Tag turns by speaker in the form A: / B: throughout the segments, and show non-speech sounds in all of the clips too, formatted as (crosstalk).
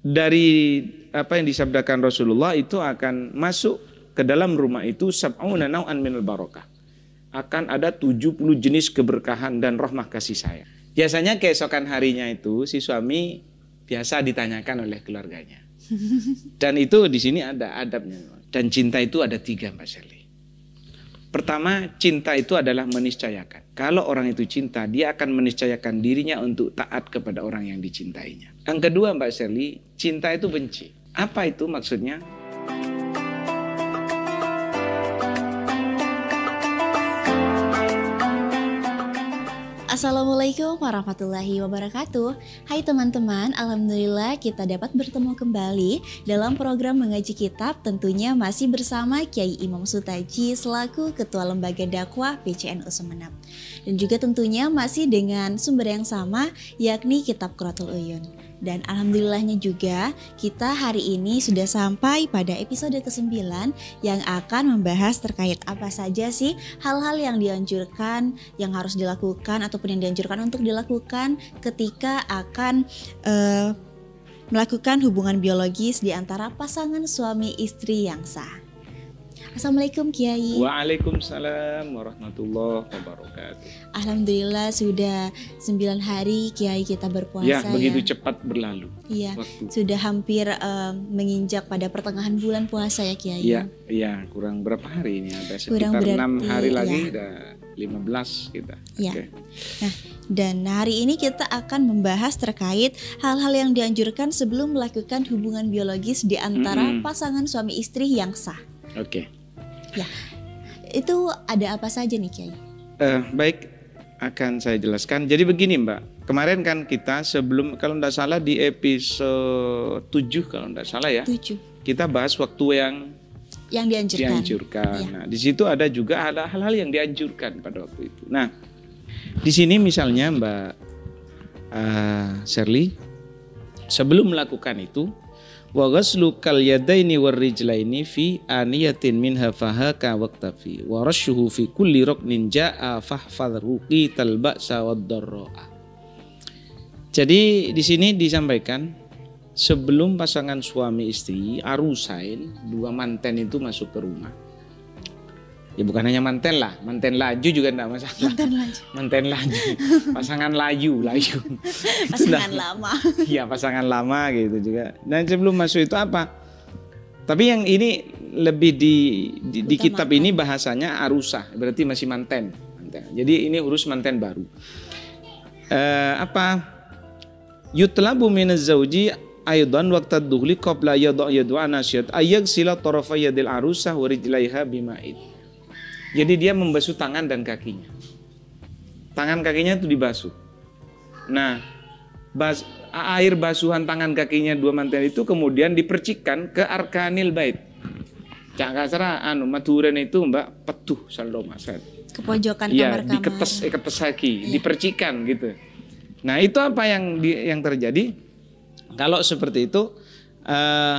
A: dari apa yang disabdakan Rasulullah itu akan masuk ke dalam rumah itu sab'una nau'an minal barokah. Akan ada 70 jenis keberkahan dan rahmah kasih sayang. Biasanya keesokan harinya itu si suami biasa ditanyakan oleh keluarganya. (laughs) Dan itu di sini ada adabnya. Dan cinta itu ada tiga Mbak Shelly. Pertama, cinta itu adalah meniscayakan. Kalau orang itu cinta, dia akan meniscayakan dirinya untuk taat kepada orang yang dicintainya. Yang kedua Mbak Shelly, cinta itu benci. Apa itu maksudnya?
B: Assalamualaikum warahmatullahi wabarakatuh. Hai teman-teman, Alhamdulillah kita dapat bertemu kembali dalam program mengaji kitab tentunya masih bersama Kiai Imam Sutaji selaku Ketua Lembaga Dakwah PCNU Semenap dan juga tentunya masih dengan sumber yang sama yakni Kitab Quratul Uyun dan alhamdulillahnya juga kita hari ini sudah sampai pada episode ke-9 yang akan membahas terkait apa saja sih hal-hal yang dianjurkan yang harus dilakukan ataupun yang dianjurkan untuk dilakukan ketika akan uh, melakukan hubungan biologis di antara pasangan suami istri yang sah. Assalamualaikum Kiai.
A: Waalaikumsalam warahmatullahi wabarakatuh.
B: Alhamdulillah sudah 9 hari Kiai kita berpuasa.
A: Ya, begitu ya. cepat berlalu.
B: Iya. Sudah hampir um, menginjak pada pertengahan bulan puasa ya Kiai.
A: Iya, iya, kurang berapa hari ini? Ada sekitar kurang 6 hari lagi ya. udah 15 kita.
B: Iya. Okay. Nah, dan hari ini kita akan membahas terkait hal-hal yang dianjurkan sebelum melakukan hubungan biologis di antara mm -hmm. pasangan suami istri yang sah.
A: Oke. Okay.
B: Ya, itu ada apa saja nih Kiai?
A: Uh, baik, akan saya jelaskan. Jadi begini Mbak, kemarin kan kita sebelum kalau tidak salah di episode 7 kalau tidak salah ya.
B: 7.
A: Kita bahas waktu yang
B: yang dianjurkan.
A: dianjurkan. Ya. Nah, di situ ada juga hal-hal yang dianjurkan pada waktu itu. Nah, di sini misalnya Mbak uh, Shirley sebelum melakukan itu wa ghaslu kal yadaini war rijlaini fi aniyatin minha fahaka waqtafi wa rashuhu fi kulli ruknin jaa fahfadh ruqital ba'sa wad darraa. Jadi di sini disampaikan sebelum pasangan suami istri arusain dua manten itu masuk ke rumah Ya bukan hanya manten lah, manten laju juga enggak masalah.
B: Manten laju. (laughs)
A: Manten laju. Pasangan layu, layu. (laughs)
B: pasangan lama. (laughs)
A: Iya, pasangan lama gitu juga. Dan sebelum masuk itu apa? Tapi yang ini lebih di di, di kitab ini bahasanya arusah, berarti masih manten. manten. Jadi ini urus manten baru. Uh, apa? Yutlabu minaz zauji aidan waqta duhli qabla yadu yadu anasyat ayyak sila tarafa yadil arusah wa rijlaiha bima'id. Jadi dia membasuh tangan dan kakinya. Tangan kakinya itu dibasuh. Nah, bas, air basuhan tangan kakinya dua mantel itu kemudian dipercikan ke arkanil bait. Cak kasara anu maturen itu Mbak petuh saldo maset.
B: Ke pojokan ya, kamar-kamar.
A: diketes ketes kaki, ya. dipercikan gitu. Nah, itu apa yang di, yang terjadi? Kalau seperti itu uh,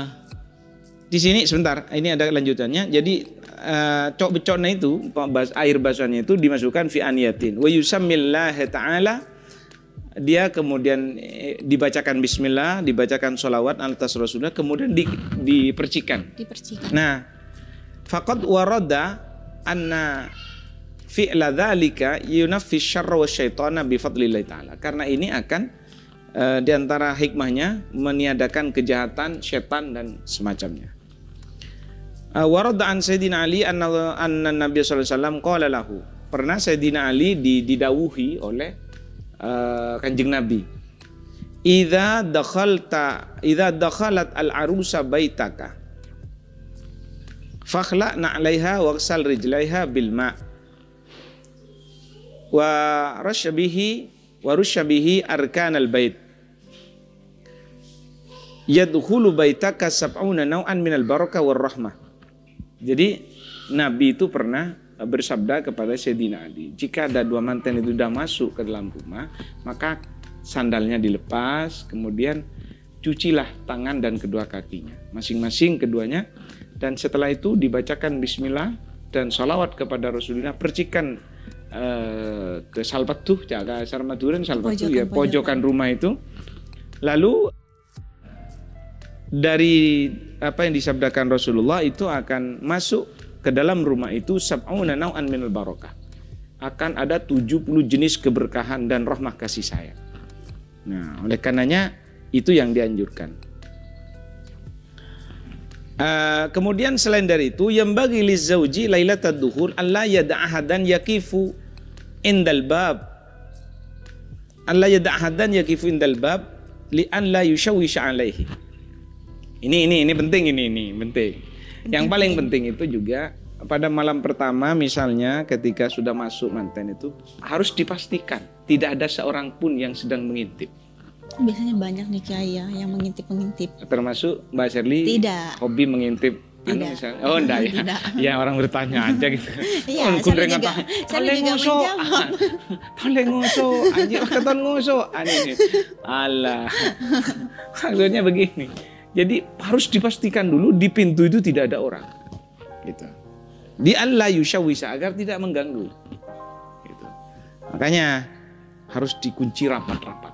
A: di sini sebentar, ini ada lanjutannya. Jadi uh, cok becoknya itu air basuhannya itu dimasukkan fi aniyatin wa yusammillah taala dia kemudian eh, dibacakan bismillah, dibacakan sholawat atas Rasulullah, kemudian di, dipercikan.
B: Dipercikan.
A: Nah, faqad warada anna fi'la dzalika yunaffi syarra wa syaitana bi fadlillah taala. Karena ini akan uh, di antara hikmahnya meniadakan kejahatan setan dan semacamnya. Uh, warada an Sayyidina Ali anna, Nabi sallallahu alaihi wasallam qala lahu. Pernah Sayyidina Ali didawuhi oleh uh, Kanjeng Nabi. Idza dakhalta idza dakhalat al-arusa baitaka fakhla na'laiha waghsal rijlaiha bil ma' wa rashabihi wa rushabihi arkan al-bait yadkhulu baitaka sab'una naw'an min al-barakah war rahmah jadi Nabi itu pernah bersabda kepada Sayyidina Ali, jika ada dua manten itu sudah masuk ke dalam rumah, maka sandalnya dilepas, kemudian cucilah tangan dan kedua kakinya, masing-masing keduanya, dan setelah itu dibacakan Bismillah dan sholawat kepada Rasulullah, percikan uh, ke salpatuh, jaga sarmaturen salpatuh ya pojokan rumah itu, lalu dari apa yang disabdakan Rasulullah itu akan masuk ke dalam rumah itu sab'una nau'an minal barokah. Akan ada 70 jenis keberkahan dan rahmah kasih sayang. Nah, oleh karenanya itu yang dianjurkan. Uh, kemudian selain dari itu yang bagi li zauji lailatul duhur Allah yada'ahadan yakifu indal bab Allah yada'ahadan yakifu indal bab li an la yushawish alaihi ini ini ini penting ini ini penting yang paling penting itu juga pada malam pertama misalnya ketika sudah masuk manten itu harus dipastikan tidak ada seorang pun yang sedang mengintip
B: Biasanya banyak nih kiai ya yang mengintip-mengintip.
A: Termasuk Mbak Sherly
B: Tidak.
A: hobi mengintip anu
B: Tidak.
A: misalnya. Oh enggak ya.
B: Tidak. (laughs)
A: Ya orang bertanya aja gitu. (laughs)
B: Iya,
A: Oh,
B: saya juga- saya juga
A: nguso. Toleng nguso. Anjir keton nguso. Ani ini. Alah. (laughs) Maksudnya begini. Jadi harus dipastikan dulu di pintu itu tidak ada orang. Gitu. Di Allah agar tidak mengganggu. Gitu. Makanya harus dikunci rapat-rapat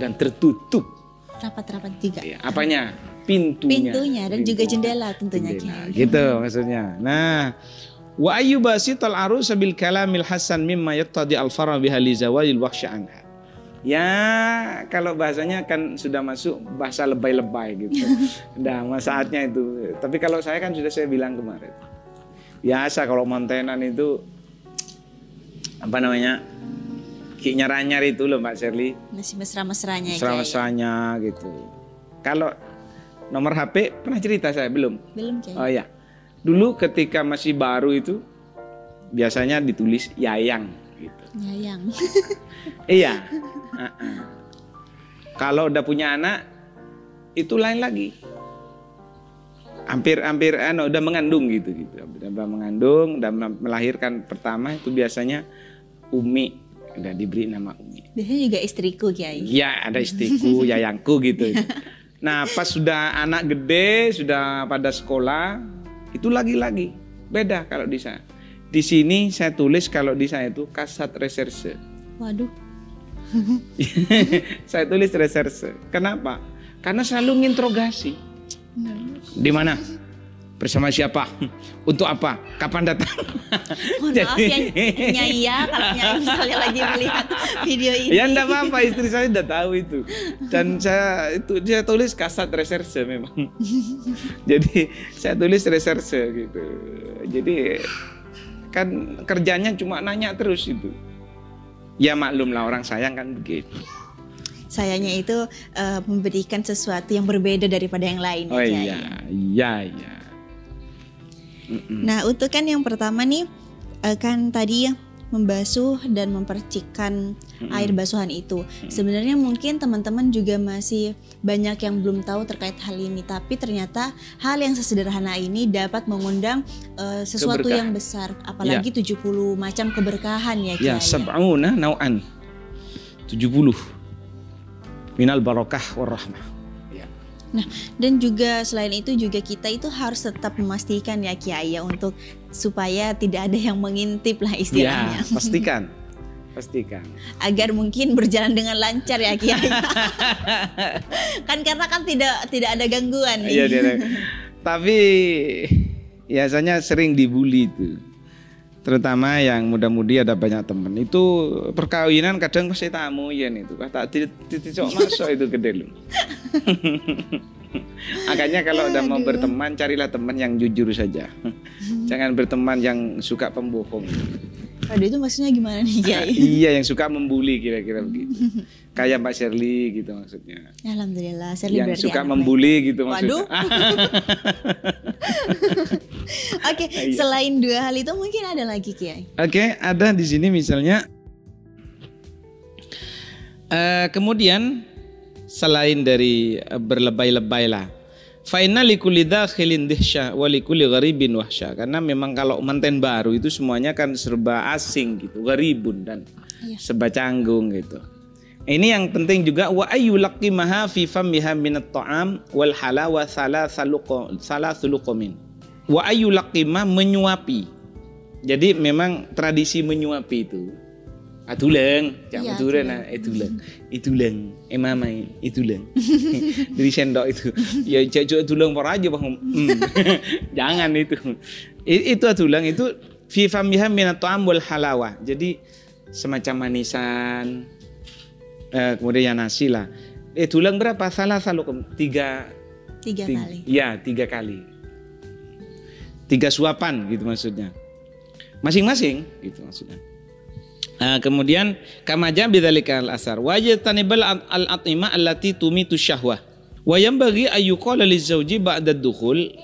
A: dan tertutup
B: Rapat-rapat juga.
A: Ya, apanya? Pintunya.
B: Pintunya dan juga jendela tentunya
A: Jendela. Gitu maksudnya. Nah, wa ayyubasital arus bil kalamil hasan mimma yaqtadi al fara biha li zawalil wahsya anha. Ya, kalau bahasanya kan sudah masuk bahasa lebay-lebay gitu. (laughs) Mas saatnya itu. Tapi kalau saya kan sudah saya bilang kemarin. Biasa kalau mantenan itu apa namanya? Ki nyaranyar itu loh Mbak Sherly
B: Masih mesra-mesranya
A: mesra-mesranya gitu. Kalau nomor HP pernah cerita saya belum?
B: Belum kiai.
A: Oh ya, dulu ketika masih baru itu biasanya ditulis Yayang gitu.
B: Nyayang.
A: Iya. Kalau udah punya anak itu lain lagi. Hampir-hampir anu udah mengandung gitu gitu. Udah mengandung dan melahirkan pertama itu biasanya Umi udah diberi nama Umi.
B: Biasanya juga istriku kiai.
A: Ya ada istriku, (laughs) yayangku gitu. Nah pas sudah anak gede, sudah pada sekolah, itu lagi-lagi beda kalau di saya. Di sini saya tulis kalau di saya itu kasat reserse.
B: Waduh. (laughs)
A: saya tulis reserse. Kenapa? Karena selalu nginterogasi. Di mana? Bersama siapa? Untuk apa? Kapan datang?
B: Mohon maaf ya (laughs) Nyai ya kalau Nyai misalnya lagi melihat video ini.
A: Ya enggak apa-apa istri saya udah tahu itu. Dan saya itu dia tulis kasat reserse memang. (laughs) Jadi saya tulis reserse gitu. Jadi kan kerjanya cuma nanya terus itu. Ya maklum lah orang sayang kan begitu.
B: Sayangnya itu eh, memberikan sesuatu yang berbeda daripada yang lain.
A: Oh
B: Kiai.
A: iya, iya, iya.
B: Nah, untuk kan yang pertama nih eh, kan tadi membasuh dan mempercikkan air basuhan itu. Sebenarnya mungkin teman-teman juga masih banyak yang belum tahu terkait hal ini, tapi ternyata hal yang sesederhana ini dapat mengundang eh, sesuatu
A: Keberkahan.
B: yang besar, apalagi 70 macam keberkahan ya
A: Ya,
B: Kiai.
A: sab'una nau'an. 70. Minal barokah warahmah. Ya.
B: Nah, dan juga selain itu juga kita itu harus tetap memastikan ya Kiai ya untuk supaya tidak ada yang mengintip lah
A: Ya,
B: istilahnya.
A: pastikan. Pastikan.
B: Agar mungkin berjalan dengan lancar ya Kiai. (laughs) kan karena kan tidak tidak ada gangguan nih.
A: Iya, dia. Tapi biasanya sering dibully itu. Terutama yang muda-mudi ada banyak temen itu perkawinan kadang pasti tamu ya itu tak titik masuk itu gede lu. (laughs) Makanya kalau udah mau berteman carilah teman yang jujur saja. (laughs) Jangan berteman yang suka pembohong.
B: Waduh itu maksudnya gimana nih Kiai?
A: iya yang suka membuli kira-kira begitu. (laughs) Kayak Mbak Shirley gitu maksudnya.
B: Alhamdulillah, Sherly
A: yang
B: berarti
A: suka membuli gitu
B: Waduh.
A: maksudnya.
B: baik. Oke, (laughs)
A: Iya.
B: selain dua hal itu mungkin ada lagi Kiai.
A: Oke, ada di sini misalnya. Eh, kemudian selain dari eh, berlebay-lebay lah. Faina likulli dakhilin dihsyah wa gharibin wahsyah. Karena memang kalau manten baru itu semuanya kan serba asing gitu, gharibun dan
B: Iya.
A: serba canggung gitu. Ini yang penting juga wa ayyulaqimaha fi famiha minat ta'am wal halawa salathaluqo salathuluqamin. Wa ayyulaqima menyuapi. Jadi memang tradisi menyuapi itu. Atulang, cak
B: Iya,
A: Madura
B: atulang.
A: nah itulang, itulang, eh mama itulang, (laughs) dari sendok itu, ya cak atulang por aja bang, Hmm. (laughs) jangan itu, itu atulang itu fi famiha minat wal halawah, jadi semacam manisan, eh, kemudian ya nasi lah, eh tulang berapa? Salah selalu tiga,
B: Tiga
A: tiga.
B: kali.
A: ya tiga kali, tiga suapan gitu maksudnya, masing-masing gitu maksudnya. Nah, kemudian kamaja bidzalika al-asar. Wa yatanibal al-at'ima allati tumitu syahwah wa yanbaghi ayyuqala lizawji ba'da ad-dukhul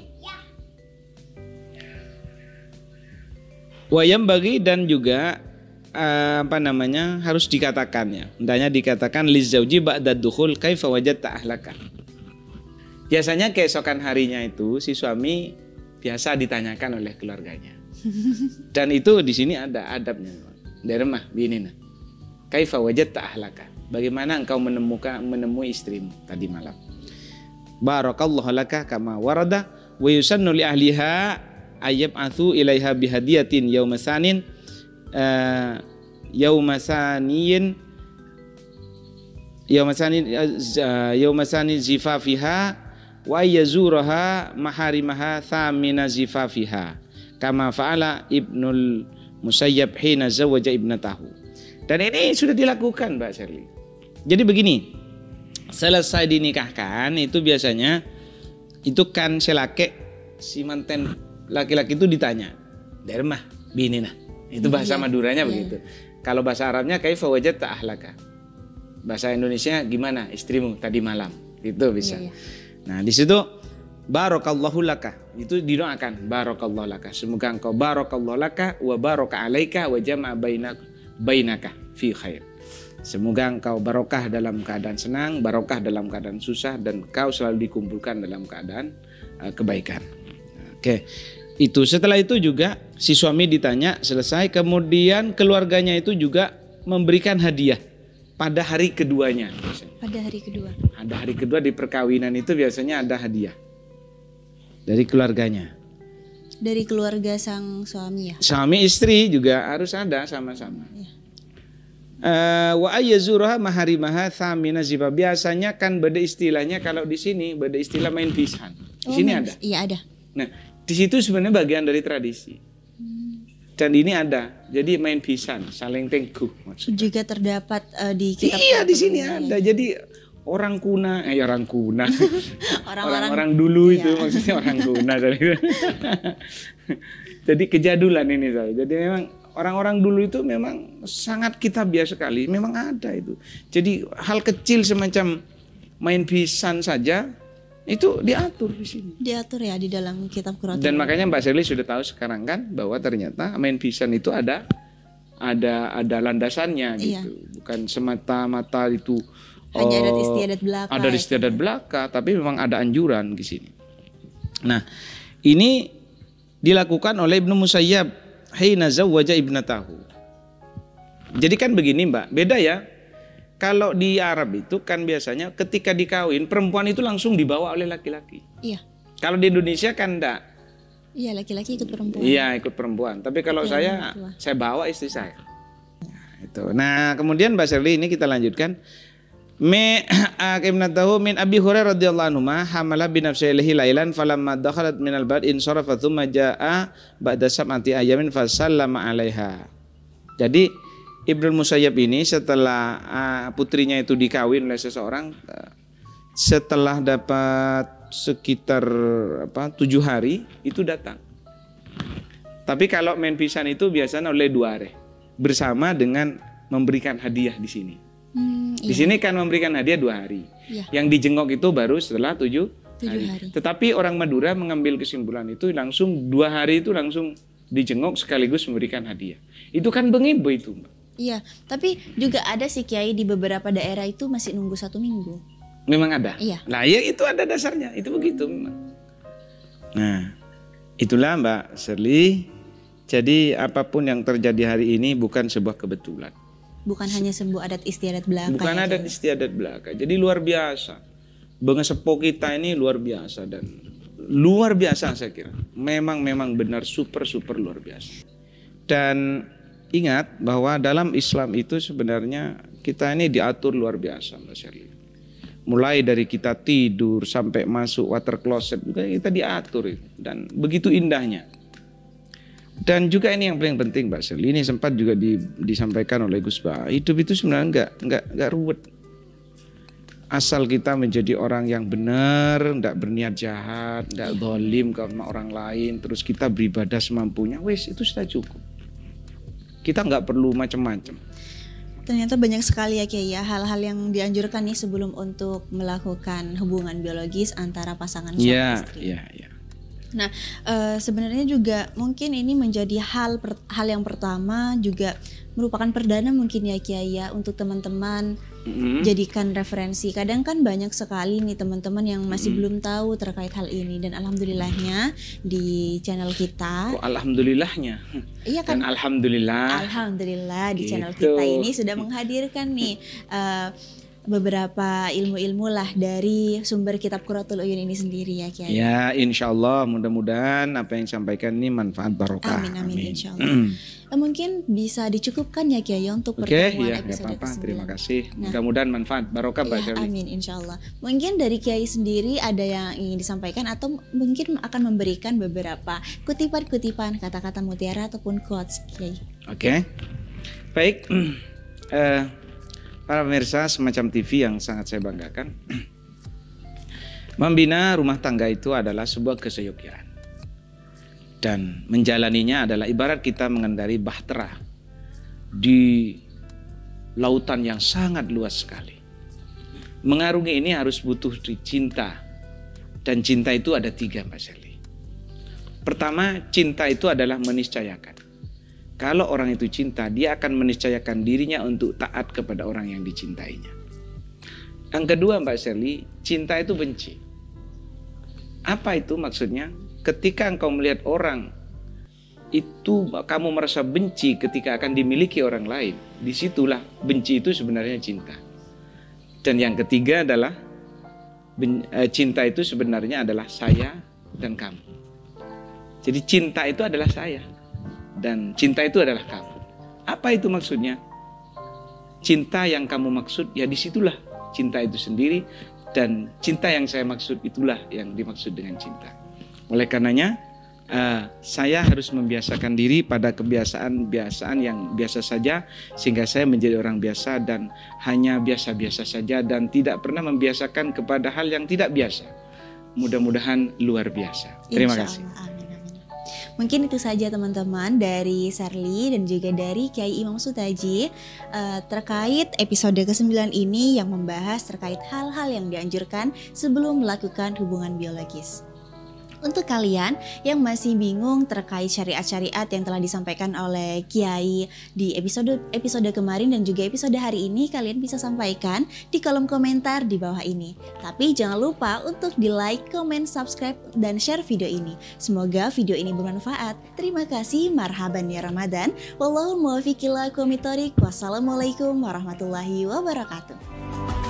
A: wa yanbaghi dan juga eh, apa namanya harus dikatakan ya. Hendaknya dikatakan lizawji ba'da ad-dukhul kaifa wajadta ahlaka. Biasanya keesokan harinya itu si suami biasa ditanyakan oleh keluarganya. Dan itu di sini ada adabnya. Begini nah. Kaifa wajadta ahlaka? Bagaimana engkau menemukan menemui istrimu tadi malam? Barakallahu laka kama warada wa yusannu li ahliha ayyab'athu ilaiha bihadiyatin yaumasanin uh, yaumasaniyin yaumasanin uh, yaumasani zifafiha wa yazuraha maharimaha thamina zifafiha. Kama fa'ala ibnul musayyab hina zawaja ibnatahu. Dan ini sudah dilakukan Mbak Shirley jadi begini selesai dinikahkan itu biasanya itu kan selake si manten laki-laki itu ditanya dari mah bini nah? Itu bahasa
B: Iya,
A: Maduranya
B: iya.
A: begitu. Kalau bahasa Arabnya kaifa wajadta ahlaka? Bahasa Indonesia gimana istrimu tadi malam? Itu bisa.
B: Iya, iya.
A: Nah di situ barakallahu laka. Itu didoakan barakallahu laka. Semoga engkau barakallahu laka wa baraka alaika wa jama'a bainak bainaka fi khair. Semoga engkau barokah dalam keadaan senang, barokah dalam keadaan susah, dan kau selalu dikumpulkan dalam keadaan uh, kebaikan. Oke, itu setelah itu juga si suami ditanya selesai, kemudian keluarganya itu juga memberikan hadiah pada hari keduanya. biasanya.
B: Pada hari kedua.
A: Ada hari kedua di perkawinan itu biasanya ada hadiah dari keluarganya.
B: Dari keluarga sang suami ya.
A: Suami istri juga harus ada sama-sama.
B: Iya.
A: Eh, wa ayyazuraha maharimaha thamina ziba. Biasanya kan beda istilahnya kalau di sini beda istilah main pisan. Di
B: Oh,
A: sini ada.
B: Iya ada.
A: Nah, di situ sebenarnya bagian dari tradisi. Dan ini ada. Jadi main pisan, saling maksudnya.
B: Juga terdapat eh, di kitab
A: Iya, di sini
B: ini.
A: ada. Jadi orang kuna, eh orang kuna. (laughs)
B: Orang-orang
A: Orang-orang dulu
B: Iya.
A: itu maksudnya orang kuna (laughs) tadi. Jadi kejadulan ini saya. Jadi memang orang-orang dulu itu memang sangat kitabiah sekali. Memang ada itu. Jadi hal kecil semacam main pisan saja itu diatur di sini.
B: diatur ya di dalam kitab Quran.
A: Dan makanya Mbak Sherly sudah tahu sekarang kan bahwa ternyata main pisan itu ada ada ada landasannya
B: Iya.
A: gitu. Bukan semata-mata itu
B: Hanya adat
A: oh,
B: istiadat belaka.
A: ada
B: ya.
A: istiadat belaka, tapi memang ada anjuran di sini. Nah, ini dilakukan oleh Ibnu Musayyab hina zawwaja ibnatahu. Jadi kan begini, Mbak, beda ya. Kalau di Arab itu kan biasanya ketika dikawin perempuan itu langsung dibawa oleh laki-laki.
B: Iya.
A: Kalau di Indonesia kan enggak.
B: Iya laki-laki ikut perempuan.
A: Iya, ikut perempuan. Tapi kalau
B: Yang
A: saya
B: tua.
A: saya bawa istri saya. Nah, itu. Nah, kemudian Mbak Shirley ini kita lanjutkan. Me (clears throat) tahu min Abi Hurairah radhiyallahu anhu ma hamala bi nafsi ilaihi lailan falamma dakhalat min al-bad in sarafa thumma jaa ba'da sab'ati ayamin fasallama 'alaiha. Jadi Ibnu Musayyab ini setelah ah, putrinya itu dikawin oleh seseorang ah, setelah dapat sekitar apa tujuh hari itu datang. Tapi kalau main pisan itu biasanya oleh dua hari bersama dengan memberikan hadiah di sini.
B: Hmm,
A: Di
B: iya.
A: sini kan memberikan hadiah dua hari.
B: Iya.
A: Yang dijengok itu baru setelah tujuh,
B: Tujuh hari.
A: Tetapi orang Madura mengambil kesimpulan itu langsung dua hari itu langsung dijengok sekaligus memberikan hadiah. Itu kan bengibo itu. Mbak.
B: Iya, tapi juga ada sih kiai di beberapa daerah itu masih nunggu satu minggu.
A: Memang ada.
B: Iya.
A: Nah, ya itu ada dasarnya. Itu begitu memang. Nah, itulah Mbak Serli. Jadi apa pun yang terjadi hari ini bukan sebuah kebetulan.
B: Bukan hanya sebuah adat istiadat belaka.
A: Bukan
B: ya,
A: ada
B: Kiai.
A: istiadat belaka. Jadi luar biasa. Bengesepo kita ini luar biasa dan luar biasa saya kira. Memang memang benar super super luar biasa. Dan ingat bahwa dalam Islam itu sebenarnya kita ini diatur luar biasa Mbak Sherly. Mulai dari kita tidur sampai masuk water closet kita diatur dan begitu indahnya. Dan juga ini yang paling penting Mbak Sherly, ini sempat juga di, disampaikan oleh Gus Bah. Hidup itu sebenarnya enggak enggak enggak ruwet. Asal kita menjadi orang yang benar, enggak berniat jahat, enggak dolim karena orang lain, terus kita beribadah semampunya, wes itu sudah cukup. Kita nggak perlu macam-macam.
B: Ternyata banyak sekali ya Kiai ya hal-hal yang dianjurkan nih sebelum untuk melakukan hubungan biologis antara pasangan suami
A: Iya,
B: istri.
A: iya, iya.
B: Nah, eh, sebenarnya juga mungkin ini menjadi hal per- hal yang pertama juga merupakan perdana mungkin ya Kiai ya untuk teman-teman
A: Mm-mm.
B: jadikan referensi. Kadang kan banyak sekali nih teman-teman yang masih
A: Mm.
B: belum tahu terkait hal ini dan alhamdulillahnya di channel kita
A: Kok alhamdulillahnya.
B: iya
A: Dan
B: kan
A: alhamdulillah
B: Alhamdulillah di channel
A: Gitu.
B: kita ini sudah menghadirkan nih eh, beberapa ilmu-ilmu lah dari sumber kitab Quratul Uyun ini sendiri ya Kiai.
A: Ya, insya Allah mudah-mudahan apa yang disampaikan ini manfaat barokah.
B: Amin, amin, insya Allah. (clears throat) Eh, mungkin bisa dicukupkan ya Kiai ya untuk
A: Oke,
B: pertemuan
A: ya
B: episode
A: apa-apa.
B: ke-9.
A: Terima kasih.
B: Nah.
A: Mudah-mudahan manfaat barokah Mbak
B: Ya,
A: Shirley.
B: amin insya Allah. Mungkin dari Kiai sendiri ada yang ingin disampaikan atau mungkin akan memberikan beberapa kutipan-kutipan kata-kata mutiara ataupun quotes Kiai.
A: Oke, baik. (clears throat) Eh, para pemirsa semacam TV yang sangat saya banggakan. (clears throat) Membina rumah tangga itu adalah sebuah keseyogiaan. Dan menjalaninya adalah ibarat kita mengendari bahtera di lautan yang sangat luas sekali. Mengarungi ini harus butuh cinta. Dan cinta itu ada tiga Mbak Shelly. Pertama, cinta itu adalah meniscayakan. Kalau orang itu cinta, dia akan meniscayakan dirinya untuk taat kepada orang yang dicintainya. Yang kedua Mbak Sherly, cinta itu benci. Apa itu maksudnya? Ketika engkau melihat orang itu kamu merasa benci ketika akan dimiliki orang lain. Di situlah benci itu sebenarnya cinta. Dan yang ketiga adalah eh, cinta itu sebenarnya adalah saya dan kamu. Jadi cinta itu adalah saya dan cinta itu adalah kamu. Apa itu maksudnya? Cinta yang kamu maksud ya di situlah cinta itu sendiri dan cinta yang saya maksud itulah yang dimaksud dengan cinta. Oleh karenanya eh, saya harus membiasakan diri pada kebiasaan-biasaan yang biasa saja sehingga saya menjadi orang biasa dan hanya biasa-biasa saja dan tidak pernah membiasakan kepada hal yang tidak biasa. Mudah-mudahan luar biasa. Terima kasih.
B: Mungkin itu saja teman-teman dari Serli dan juga dari Kiai Imam Sutaji eh, terkait episode ke-9 ini yang membahas terkait hal-hal yang dianjurkan sebelum melakukan hubungan biologis. Untuk kalian yang masih bingung terkait syariat-syariat yang telah disampaikan oleh Kiai di episode episode kemarin dan juga episode hari ini, kalian bisa sampaikan di kolom komentar di bawah ini. Tapi jangan lupa untuk di like, comment, subscribe, dan share video ini. Semoga video ini bermanfaat. Terima kasih, marhaban ya Ramadan. Wallahul muwaffiq ila. Wassalamualaikum warahmatullahi wabarakatuh.